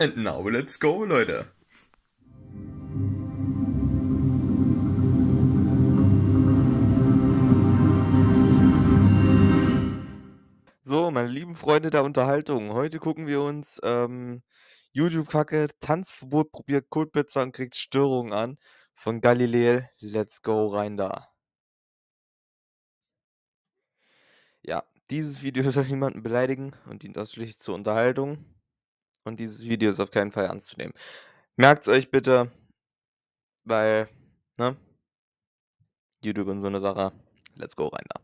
And now let's go, Leute. So, meine lieben Freunde der Unterhaltung, heute gucken wir uns ähm, YouTube-Kacke, Tanzverbot, probiert Kultpizza und kriegt Störungen an von Galileo. Let's go rein da. Ja, dieses Video soll niemanden beleidigen und dient ausschließlich zur Unterhaltung. Und dieses Video ist auf keinen Fall ernst zu nehmen. Merkt es euch bitte, weil, ne? YouTube und so eine Sache. Let's go rein da.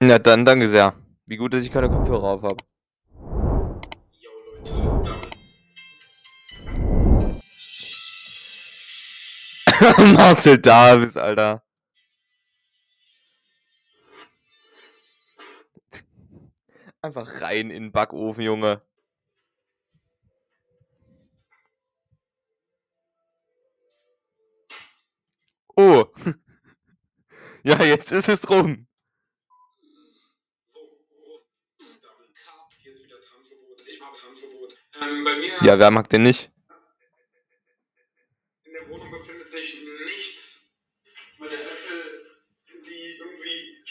Na dann, danke sehr. Wie gut, dass ich keine Kopfhörer auf habe. Marcel Davis, Alter. Einfach rein in den Backofen, Junge. Oh. Ja, jetzt ist es rum. Ja, wer mag den nicht? in der Wohnung befindet sich nichts. Die irgendwie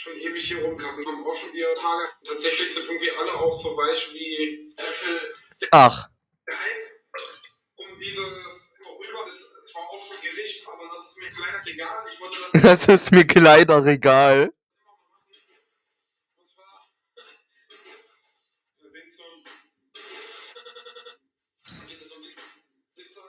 schon ewig hier rumkacken, haben auch schon ihre Tage. Tatsächlich sind irgendwie alle auch so weich wie Äpfel. Ach, Hype um dieses vorüber ist zwar auch schon Gericht, aber das ist mir leider egal. Ich wollte das das ist mir Kleiderregal. Pizza,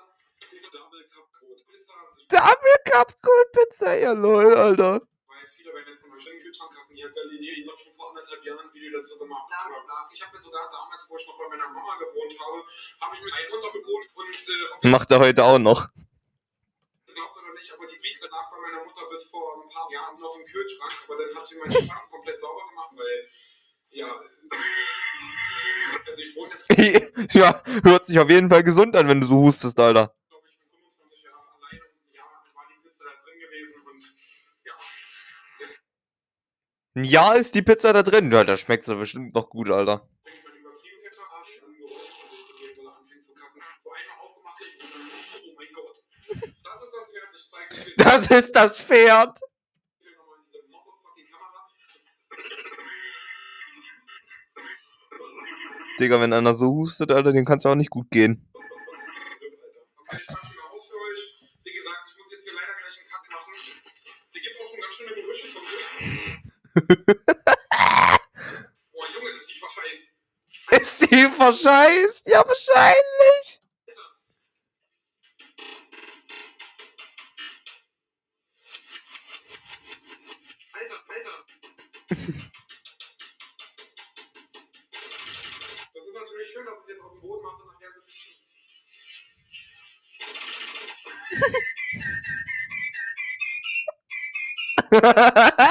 ich Double Cup Cold Pizza, ja lol, Alter. weiß, viele werden jetzt von euch einen Kühlschrank hatten. Hier hat Galileo noch schon vor anderthalb Jahren ein Video dazu gemacht. Bla, bla, bla. Ich habe mir sogar damals, wo ich noch bei meiner Mama gewohnt habe, habe ich mir einen untergeholt und äh, Macht er heute auch noch. glaubt oder nicht, aber die Pizza lag bei meiner Mutter bis vor ein paar Jahren noch im Kühlschrank, aber dann hat sie meinen Schrank komplett sauber gemacht, weil ja, also ich wohne jetzt ja, hört sich auf jeden Fall gesund an, wenn du so hustest, Alter. Ein Jahr ist die Pizza da drin. Ja, da schmeckt sie bestimmt noch gut, Alter. Das ist das Pferd. Digga, wenn einer so hustet, Alter, den kann's ja auch nicht gut gehen. Okay, ich mach schon mal aus für euch. Wie gesagt, ich muss jetzt hier leider gleich einen Cut machen. Der gibt auch schon ganz schöne Gerüche von mir. Boah, Junge, ist die verscheißt. Ist die verscheißt? Ja, wahrscheinlich. Alter, Alter. Das ist natürlich schön, dass ich jetzt auf dem Boden mache. Nachher ist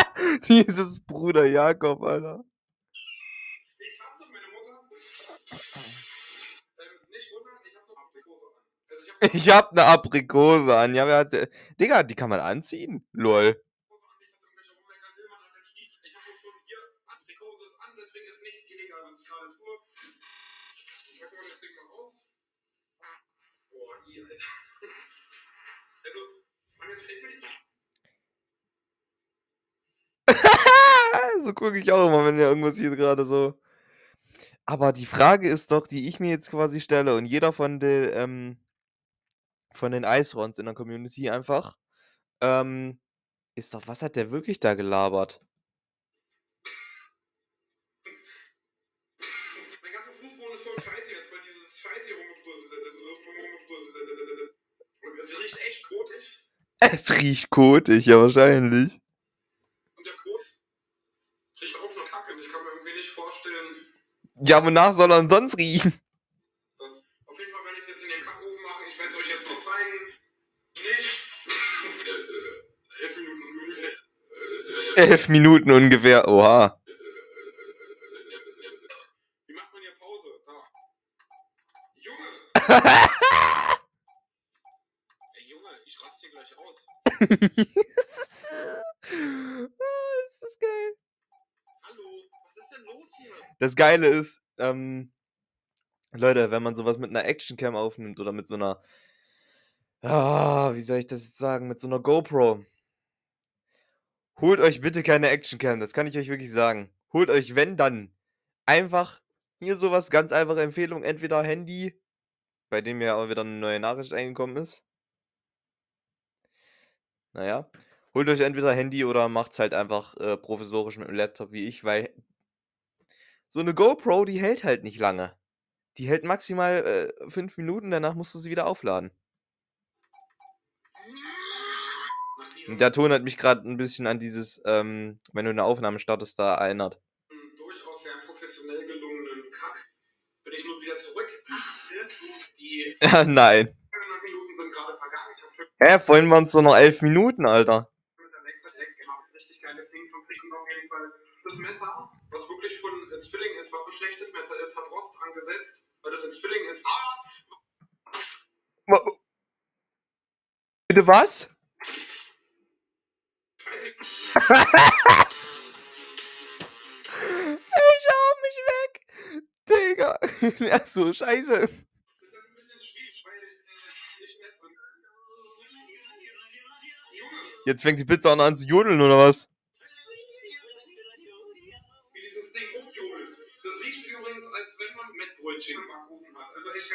Dieses Bruder Jakob, Alter. Ich hasse meine Mutter. Ähm, nicht wundern, ich habe noch Aprikose an. Also ich habe Ich hab ne Aprikose an. Ja, wer hat. Digga, die kann man anziehen. Lol. Aprikose an, nicht, dass irgendwelche rummeckern will, man hat den Stief. Ich habe schon hier Aprikose ist an, deswegen ist nichts illegal, was ich gerade tue. Ich pack mal das Ding mal aus. Boah, i, Alter. Also, Mann, jetzt fällt mir die so gucke ich auch immer, wenn ja irgendwas hier gerade so. Aber die Frage ist doch, die ich mir jetzt quasi stelle und jeder von den, ähm, von den Eisrons in der Community einfach, ähm, ist doch, was hat der wirklich da gelabert? Es riecht kotig, ja, wahrscheinlich. Und der Kot riecht auch noch kacke. Und ich kann mir irgendwie nicht vorstellen, Ja, wonach soll er sonst riechen? dass. Auf jeden Fall, wenn ich es jetzt in den Kackofen mache, ich werde es euch jetzt noch zeigen. Nicht. Elf Minuten ungefähr. Elf Minuten ungefähr, oha. Wie macht man hier Pause? Da. Junge! Ey, Junge, ich raste hier gleich aus. Ah, ist das geil. Hallo, was ist denn los hier? Das Geile ist, ähm, Leute, wenn man sowas mit einer Actioncam aufnimmt oder mit so einer, ah, wie soll ich das jetzt sagen, mit so einer GoPro. Holt euch bitte keine Actioncam, das kann ich euch wirklich sagen. Holt euch, wenn dann, einfach hier sowas, ganz einfache Empfehlung, entweder Handy, bei dem ja auch wieder eine neue Nachricht eingekommen ist. Naja, holt euch entweder Handy oder macht's halt einfach äh, professorisch mit dem Laptop wie ich, weil so eine GoPro, die hält halt nicht lange. Die hält maximal äh, fünf Minuten, danach musst du sie wieder aufladen. Der Ton hat mich gerade ein bisschen an dieses, ähm, wenn du eine Aufnahme startest, da erinnert. durchaus sehr professionell gelungenen Kack bin ich nun wieder zurück. Die Nein. 200 Minuten sind gerade vergangen. Ich habe schon Hä, vorhin waren es doch noch elf Minuten, Alter. Äh, Zwilling ist, was ein schlechtes Messer ist, hat Rost angesetzt, weil das ein Zwilling ist. Wa- Bitte was? Ich hau mich weg! Digga! Ach so, scheiße. Ein äh, Jetzt fängt die Pizza auch noch an zu jodeln, oder was? Mettbrötchen im Backofen hat. Also echt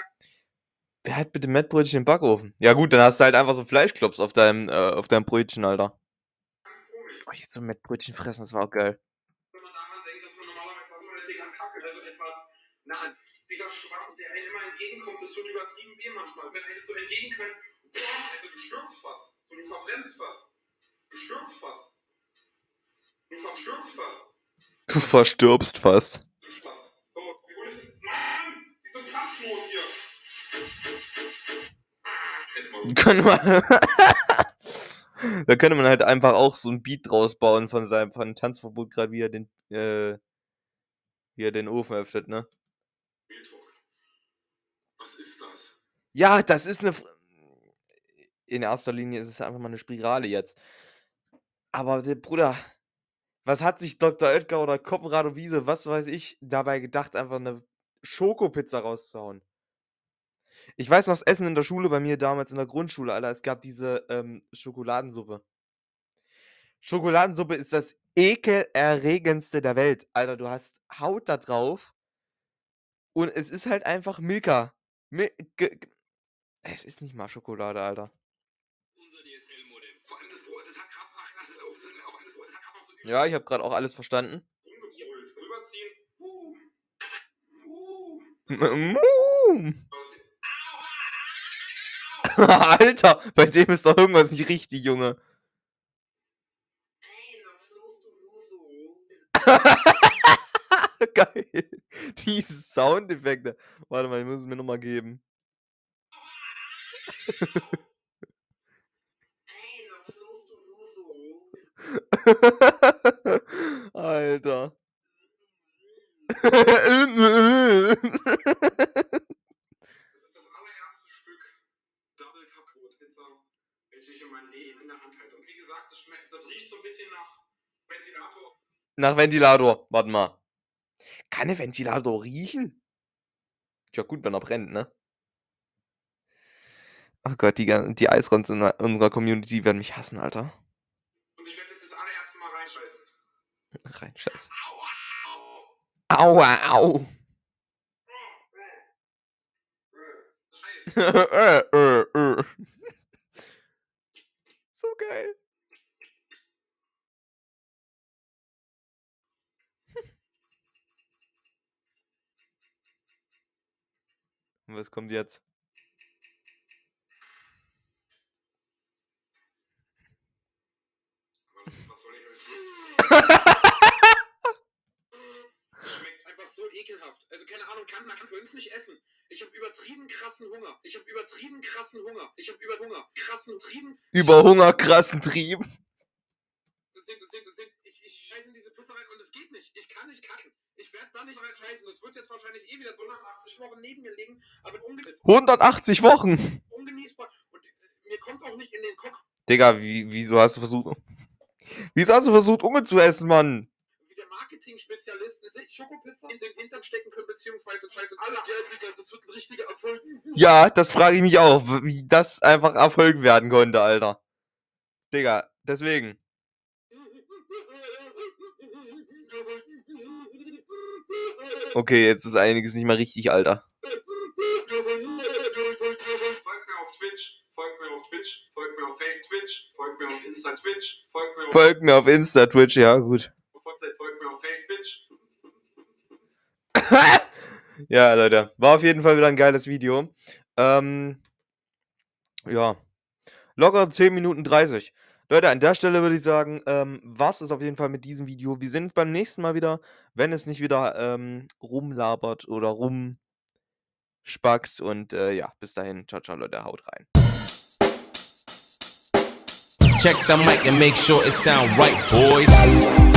Wer hat bitte Mettbrötchen im Backofen? Ja gut, dann hast du halt einfach so Fleischklops auf deinem, äh, auf deinem Brötchen, Alter. Oh, jetzt so Mettbrötchen fressen, das war auch geil. wenn man daran denkt, dass man normalerweise unflätig am Kacke, also etwas, na, dieser Schwarz, der einem immer entgegenkommt, das tut übertrieben weh manchmal. Wenn hättest du entgegen können, boah, Alter, du stirbst fast. So, du verbrennst fast. Du stirbst fast. Du verstirbst fast. Du verstirbst fast. Können wir. da könnte man halt einfach auch so ein Beat draus bauen von seinem von Tanzverbot, gerade wie er den, äh, wie er den Ofen öffnet, ne? Real Talk. Was ist das? Ja, das ist eine. In erster Linie ist es einfach mal eine Spirale jetzt. Aber der Bruder, was hat sich Dr. Oetker oder Koppenrad Wiese, was weiß ich, dabei gedacht, einfach eine Schokopizza rauszuhauen? Ich weiß noch das Essen in der Schule bei mir damals in der Grundschule, Alter. Es gab diese ähm, Schokoladensuppe. Schokoladensuppe ist das ekelerregendste der Welt. Alter, du hast Haut da drauf und es ist halt einfach Milka. Mil es ist nicht mal Schokolade, Alter. Ja, ich habe gerade auch alles verstanden. Rüberziehen. Uh. Uh. Muh. Alter, bei dem ist doch irgendwas nicht richtig, Junge. Geil. Diese Soundeffekte. Warte mal, ich muss es mir nochmal geben. Alter. Das ist das allererste Stück Double Kaputt Pizza, welche ich in meinem Leben in der Hand halte. Und wie gesagt, das schmeckt, das riecht so ein bisschen nach Ventilator. Nach Ventilator. Warte mal. Kann der Ventilator riechen? Ja gut, wenn er brennt, ne? Oh Gott, die, die Eisrons in unserer Community werden mich hassen, Alter. Und ich werde jetzt das allererste Mal reinscheißen. Rein, scheiße. Au, au. Aua, au. Scheiße. äh, äh, äh. so geil. Und was kommt jetzt? Was soll ich euch sagen? Schmeckt einfach so ekelhaft. Also keine Ahnung, kann man kann es nicht essen. Ich habe übertrieben krassen Hunger. Ich habe übertrieben krassen Hunger. Ich habe über Hunger. Krassen Trieben. Über Hunger krassen Trieb. Dick, dick, dick, ich, ich scheiße in diese Pizza rein und es geht nicht. Ich kann nicht kacken. Ich werde da nicht rein scheißen. Das wird jetzt wahrscheinlich eh wieder 180 Wochen neben mir liegen. Aber unge ist 180 Wochen. ungenießbar. Und äh, mir kommt auch nicht in den Kopf. Digga, wie, wieso hast du versucht. Wieso hast du versucht, Unge zu essen, Mann? Wie der Marketing-Spezialist sich Schokopizza in den Hintern stecken können, beziehungsweise Scheiße. Alter, ja, Digga, das wird ein richtiger Erfolg. Ja, das frage ich mich auch, wie das einfach Erfolg werden konnte, Alter. Digga, deswegen. Okay, jetzt ist einiges nicht mehr richtig, Alter. Folgt mir auf Twitch, folgt mir auf Twitch, folgt mir auf Face Twitch, folgt mir auf Insta Twitch, folgt mir auf Folgt mir auf Insta, Twitch, ja, gut. folgt mir auf Face Twitch. ja, Leute, war auf jeden Fall wieder ein geiles Video. Ähm, ja, locker 10 Minuten 30. Leute, an der Stelle würde ich sagen, ähm, was ist auf jeden Fall mit diesem Video. Wir sehen uns beim nächsten Mal wieder, wenn es nicht wieder ähm, rumlabert oder rumspackt. Und äh, ja, bis dahin, ciao, ciao, Leute, haut rein. Check the mic and make sure it sound right, boys.